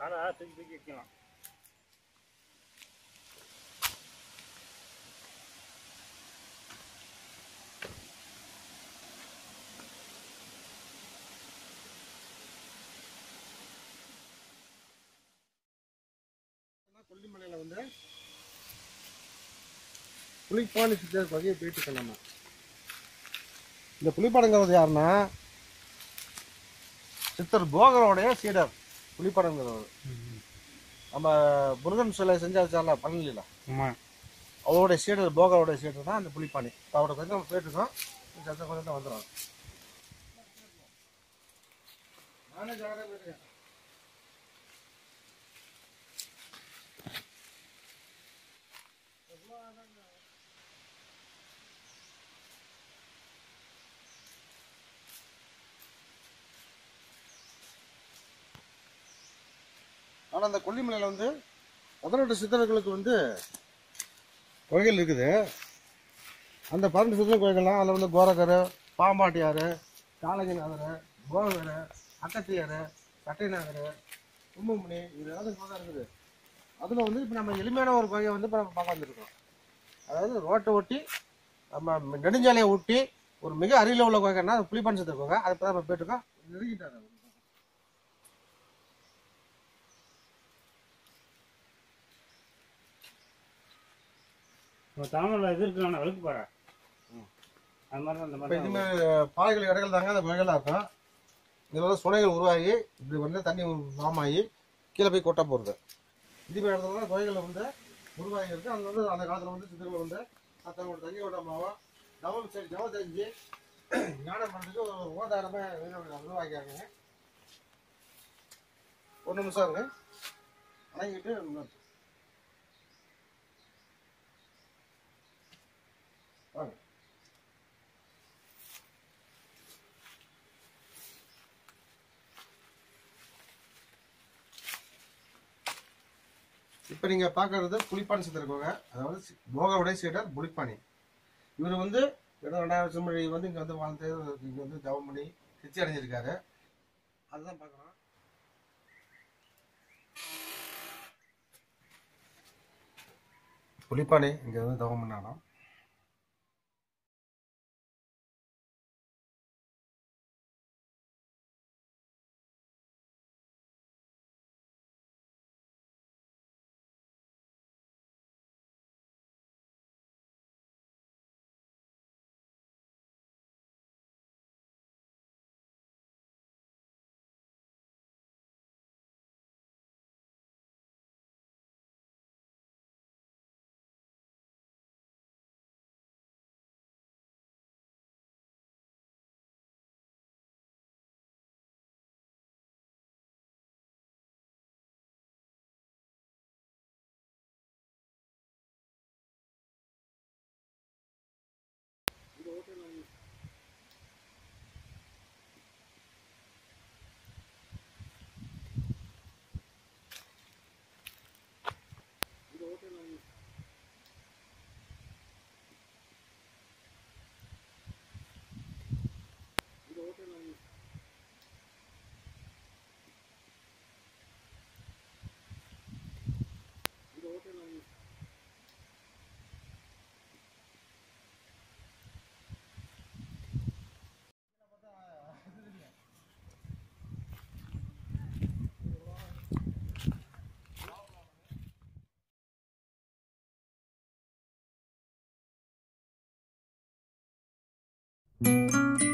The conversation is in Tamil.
காலை தூக்கி தூக்கி வைக்கலாம் கொல்லிமலையில் வந்து புலிப்பாணி சித்தர் வகையை போயிட்டு நம்ம இந்த புலிப்பாடங்கிறது யாருன்னா சித்தர் போகரோடைய சீடர் புலிப்பாடங்கிறவர். நம்ம முருகன் சிலை செஞ்சாச்சால பழனியில். ஆமாம் அவருடைய சீடர் போகரோடைய சீடர் தான் அந்த புலிப்பாணி இப்போ அவரோட கொஞ்சம் நம்ம போயிட்டுருக்கோம் கொஞ்சம் தான் வந்துடும் நானே ஜாகிரதை ஆனால் அந்த கொல்லிமலையில் வந்து பதினெட்டு சித்தர்களுக்கு வந்து கோயில் இருக்குது. அந்த பதினெட்டு சித்தர் கோயில்கள்லாம் அதில் வந்து கோரகர் பாம்பாட்டியார் காலங்கிநாதர் கோவர் அக்கத்தியார் கட்டைநாதர் கும்பமணி இது எல்லாத்துக்கும் தான் இருக்குது. அதில் வந்து இப்போ நம்ம எளிமையான ஒரு கோயிலை வந்து இப்போ நம்ம பார்க்க வந்துருக்கோம். அதாவது ரோட்டை ஒட்டி நம்ம நெடுஞ்சாலையை ஒட்டி ஒரு மிக அருகில் உள்ள கோயில்னா புளிப்பன் சித்தர் கோயில்? அதை தான் நம்ம போயிட்டுருக்கோம் நெருங்கிட்டார் தாமரை இது இருக்கான வெளுக்கு பாரு அது மாதிரி இப்போ மாதிரி இதுமே பாறைகள் இடங்கள் தாங்க அந்த இருக்கும். இதில் வந்து சுனைகள் உருவாகி இப்படி வந்து தண்ணி ஃபார்மாகி கீழே போய் கொட்ட போகிறது இதுமாதிரி இடத்துல தான் குகைகள் வந்து உருவாகி இருக்கு. அங்கே வந்து அந்த காலத்தில் வந்து சித்தர்கள் வந்து தங்களோட தண்ணி ஓட்டமாகவும் தவம் செஞ்சு தவம் செஞ்சு ஞானம் பண்ணுறதுக்கு ஒரு ஓதாரமே உருவாக்கியாங்க ஒரு நிமிஷம் இருங்க. வணங்கிட்டு இப்போ நீங்கள் பார்க்குறது புளிப்பானி சேர்த்துருக்கோங்க அதாவது போக போகவுடைய சீடர் புளிப்பானி இவர் வந்து இடம் ரெண்டாயிரம் வருஷம் வந்து இங்கே வந்து வாழ்ந்து இங்கே வந்து தவம் பண்ணி திருச்சி அடைஞ்சிருக்காரு. அதுதான் பார்க்குறோம். புளிப்பானி இங்கே வந்து தவம் பண்ணாலும் Música